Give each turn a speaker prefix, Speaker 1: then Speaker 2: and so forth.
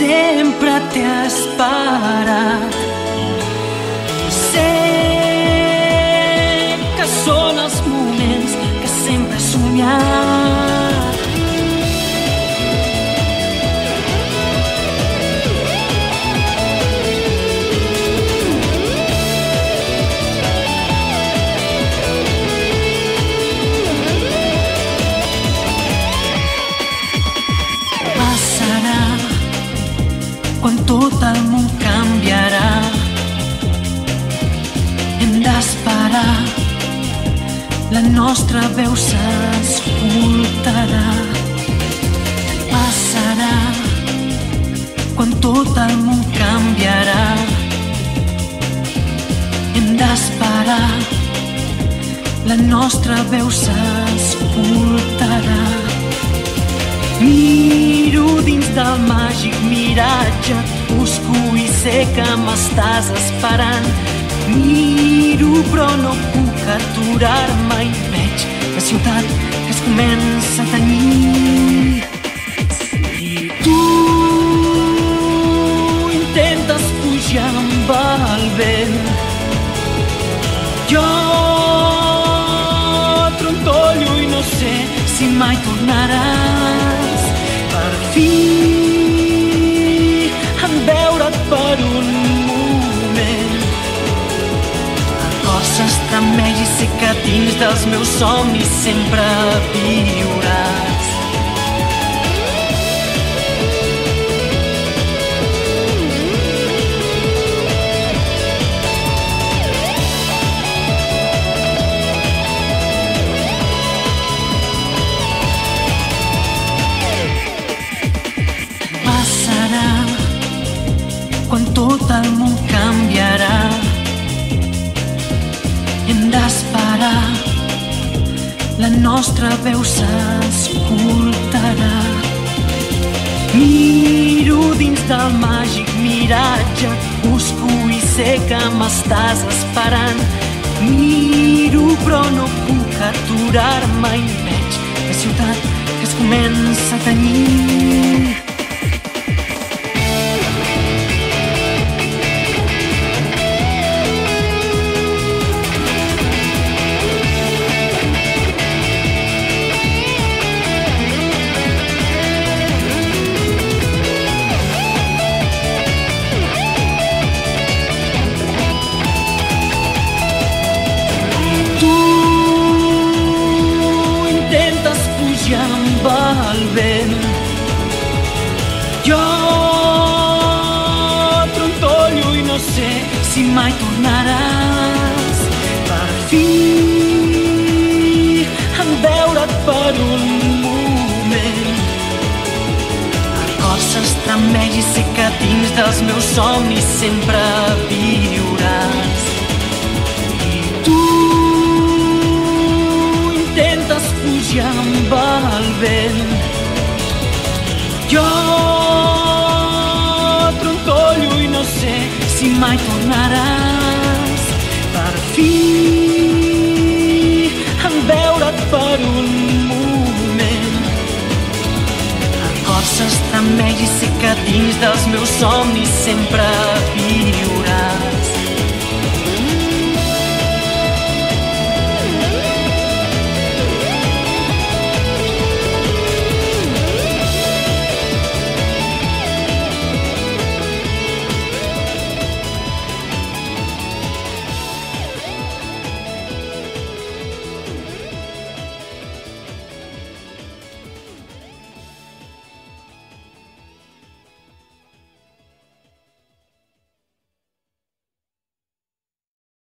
Speaker 1: sempre t'he esperat. Sé quan tot el món canviarà. Hem d'esperar, la nostra veu s'escoltarà. Passarà quan tot el món canviarà. Hem d'esperar, la nostra veu s'escoltarà. Miro dins del màgic miratge, busco i sé que m'estàs esperant. Miro però no puc aturar-me i veig la ciutat que es comença a tenyir. I tu intentes pujar amb el vent. Jo trontollo i no sé si mai tornaràs fi en veure't per un moment. El cor s'estremeix i sé que dins dels meus somnis sempre viuràs. Quan tot el món canviarà. Hem d'esperar, la nostra veu s'escoltarà. Miro dins del màgic miratge, busco i sé que m'estàs esperant. Miro però no puc aturar-me i veig la ciutat que es comença a tenyir. Si mai tornaràs. Per fi en veure't per un moment. El cor s'estremeix i sé que dins dels meus somnis sempre viuràs. I tu intentes pujar amb el vent. Jo sé si mai tornaràs. Per fi en veure't per un moment. El cor s'estremeix i sé que dins dels meus somnis sempre viu